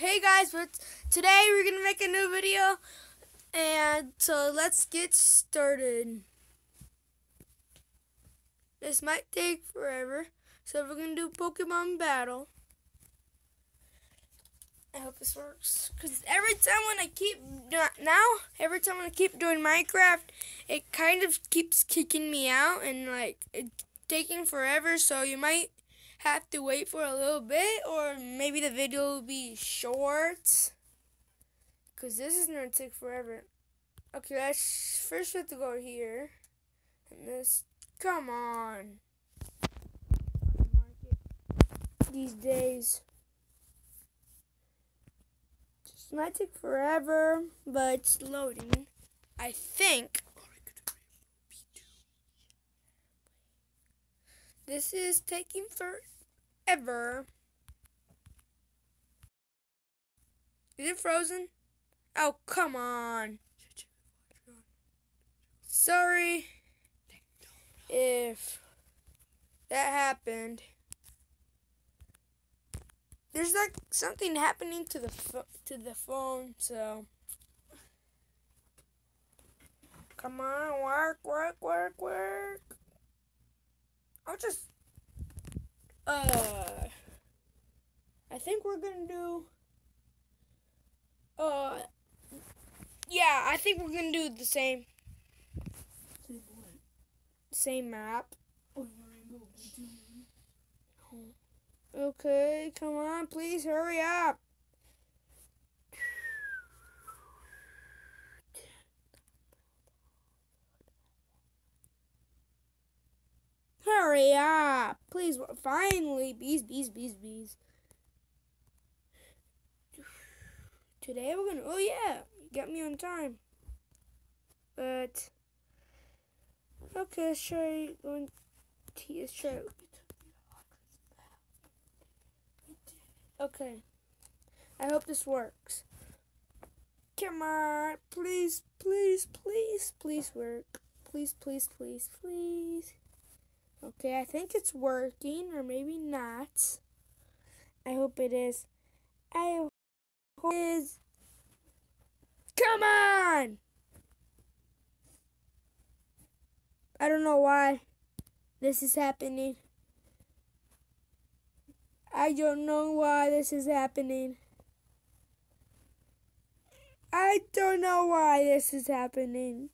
guys, but today we're gonna make a new video, and so let's get started. This might take forever, so we're gonna do Pokemon Battle. I hope this works, cause every time when I keep now, every time when I keep doing Minecraft, it kind of keeps kicking me out and like it's taking forever. So you might have to wait for a little bit or maybe the video will be short because this is going to take forever. Okay, let's first have to go here and this, come on. These days. This might take forever, but it's loading. I think This is taking forever. Is it frozen? Oh, come on. Sorry if that happened. There's like something happening to the to the phone, so come on, work, work, work, work. I'll just, uh, I think we're gonna do, uh, yeah, I think we're gonna do the same, same map. Okay, come on, please hurry up. Hurry up! Please, finally! Bees, bees, bees, bees. Today we're gonna. Oh, yeah! You got me on time. But. Okay, let's try. Going. Let's try. Okay. I hope this works. Come on. Please, please, please, please work. Please, please, please, please. Okay, I think it's working, or maybe not. I hope it is. I hope it is. Come on! I don't know why this is happening. I don't know why this is happening. I don't know why this is happening.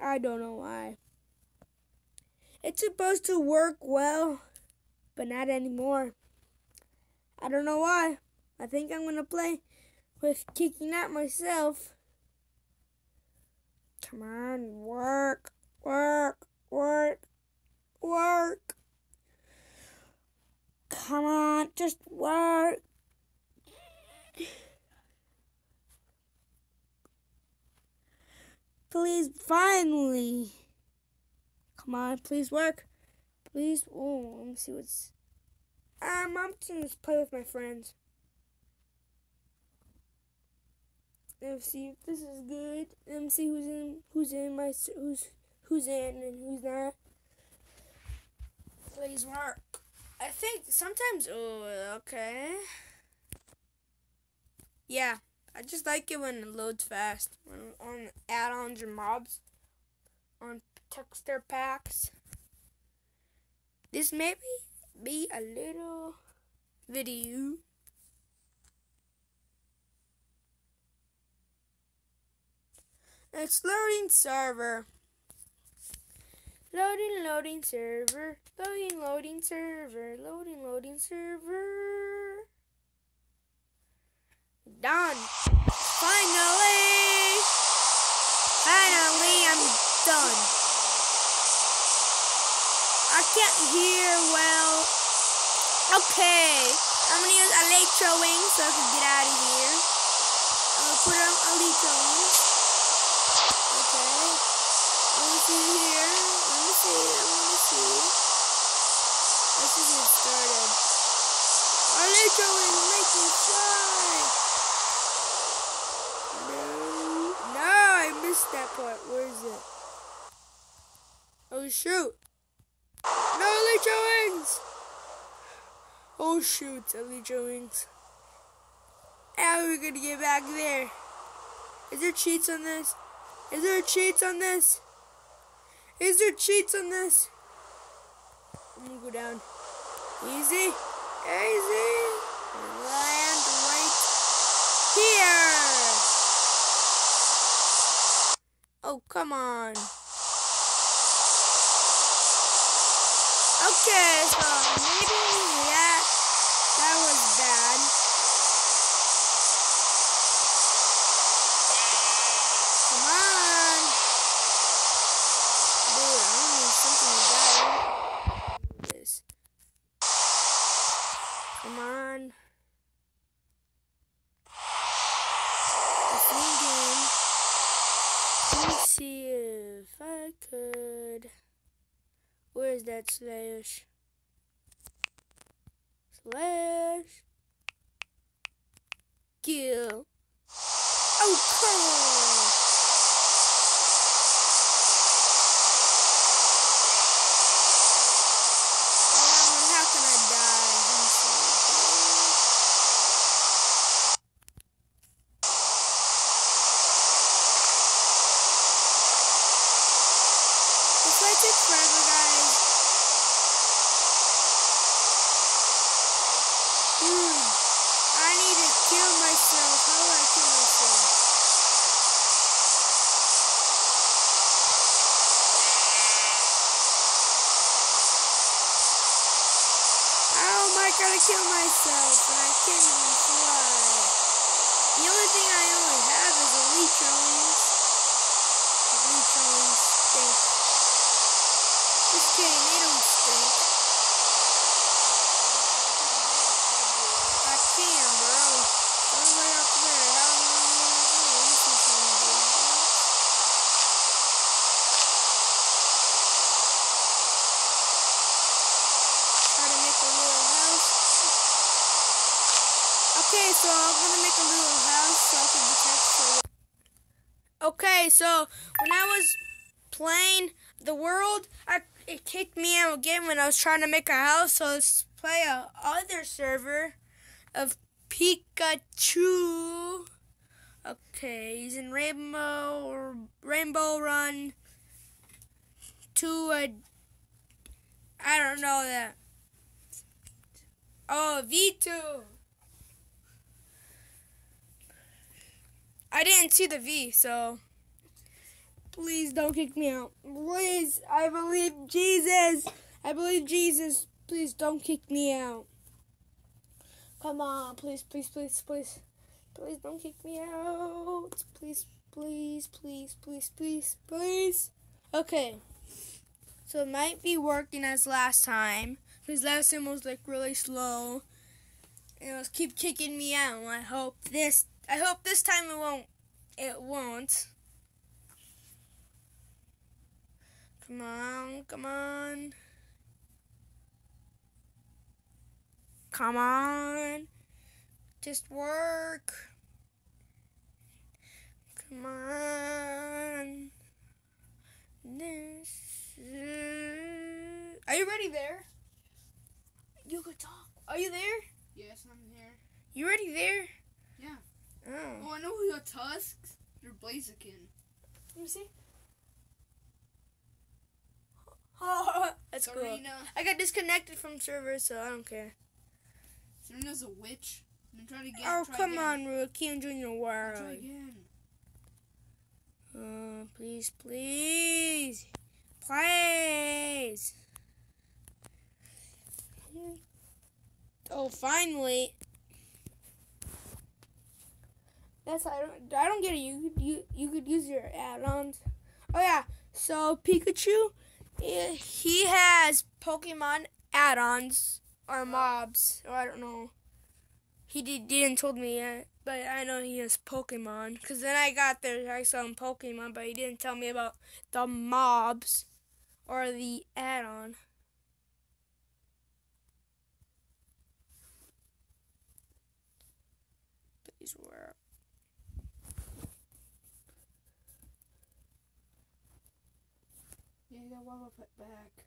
I don't know why. It's supposed to work well, but not anymore. I don't know why. I think I'm going to play with kicking out myself. Come on, work, work, work, work. Come on, just work. Please, finally. Come on, please work. Please. Oh, let me see what's. Um, I'm just gonna play with my friends. Let's see if this is good. Let me see who's in, who's in my, who's, who's in and who's not. Please work. I think sometimes. Oh, okay. Yeah, I just like it when it loads fast. When on add-ons or mobs on texture packs. This may be a little video. It's loading server. Loading, loading server. Loading, loading server. Loading, loading server. Done. Finally! Finally, I'm done. I can't hear well. Okay. I'm gonna use electro wings so I can get out of here. I'm gonna put on electro wings. Okay. Let me see here. Let me see. Let me see. Let's just get started. Electro wings me fly. No. No, I missed that part. Where is it? Oh shoot. No, Wings! Oh shoot, Elytra Wings. How are we gonna get back there? Is there cheats on this? Is there cheats on this? Is there cheats on this? I'm gonna go down. Easy. Easy. Land right here. Oh, come on. Okay, so um, maybe that that was bad. Come on. Dude, I need something to die. This. Come on. The game. Let me see if I could. Slash? Slash. Kill. Oh, come on. Oh, how can I die? I'm sorry. This might take forever, guys. Dude, I need to kill myself. How do I kill myself? How am I gonna kill myself when I can't even fly? The only thing I only have is Elytra wings. Elytra wings stink. Just kidding, So I'm gonna make a little house so I can for. Okay, so when I was playing the world, I, it kicked me out again when I was trying to make a house. So let's play a other server of Pikachu. Okay, he's in Rainbow Rainbow Run to a I don't know that. Oh, V2. I didn't see the V, so please don't kick me out. Please, I believe Jesus. I believe Jesus. Please don't kick me out. Come on, please, please, please, please. Please don't kick me out. Please, please, please, please, please, please. Okay. So it might be working as last time. Because last time was like really slow. And it was keep kicking me out. I hope this I hope this time it won't it won't. Come on, come on. Come on. Just work. Come on. This. Are you ready there? You could talk. Are you there? Yes, I'm here. You ready there? Yeah. Oh. Oh, I know who your tusks. You're Blaziken. Let me see. Oh, that's cool. I got disconnected from server, so I don't care. Serena's a witch. And try to get. Oh, come again. on, Rookie. I'm doing your Try again. Oh, please, please. Please. Oh, finally. That's I don't I don't get it. You could you, you could use your add-ons. Oh yeah. So Pikachu, eh, he has Pokemon add-ons or mobs or I don't know. He did, didn't told me yet, but I know he has Pokemon. Cause then I got there, I saw him Pokemon, but he didn't tell me about the mobs or the add-on. Please work. Yeah, you got Wobbuffet back.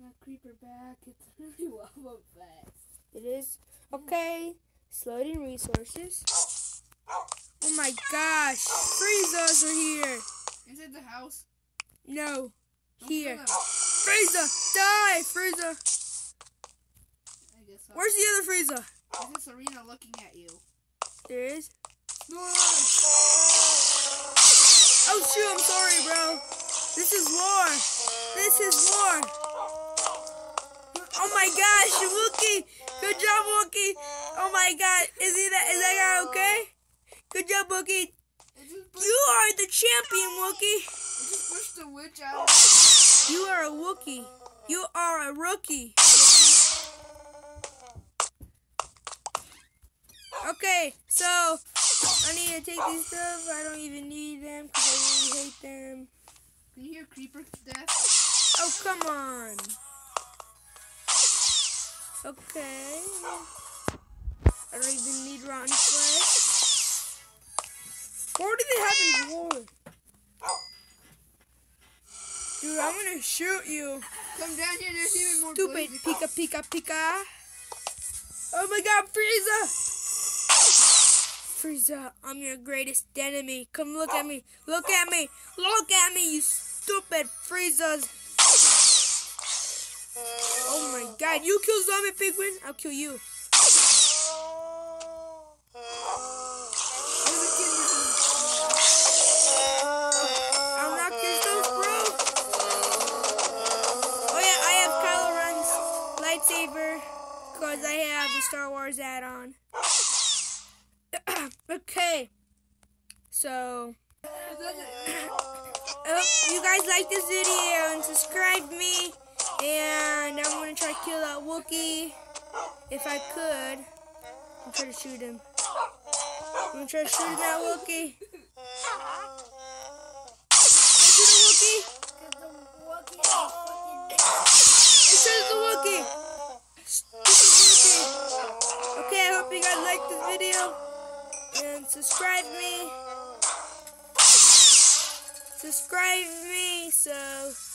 That creeper back. It's really Wobble Pet. It is okay. Loading resources. Oh my gosh. Frieza's are here. Inside the house. No. Don't Here. Frieza! Die! Frieza! So. Where's the other Frieza? This is Serena looking at you. There is. No! Oh shoot, I'm sorry, bro. This is war. This is war. Oh my gosh, Wookie. Good job, Wookie. Oh my god. Is he that is that guy okay? Good job, Wookie. You are the champion, Wookie. the witch out. You are a Wookie. You are a rookie. Okay, so I need to take these stuff. I don't even need them because I really hate them. Can you hear creeper death? Oh, come on. Okay. I don't even need rotten flesh. What do they have in war? Dude, I'm gonna shoot you. Come down here, there's even more Stupid. Pika Pika Pika. Oh my god, Frieza! Frieza, I'm your greatest enemy. Come look at me. Look at me. Look at me, you stupid freezers. Oh my god, you kill Zombie Penguin? I'll kill you. Oh yeah, I have Kylo Ren's lightsaber because I have the Star Wars add-on. okay, so hope you guys like this video and subscribe me. And I'm gonna try to kill that Wookiee if I could. I'm trying to shoot him. I'm gonna try to shoot that Wookiee. Shoot the Wookiee. Says the. Wookiee. Okay, I hope you guys like this video. And subscribe me. Subscribe me, so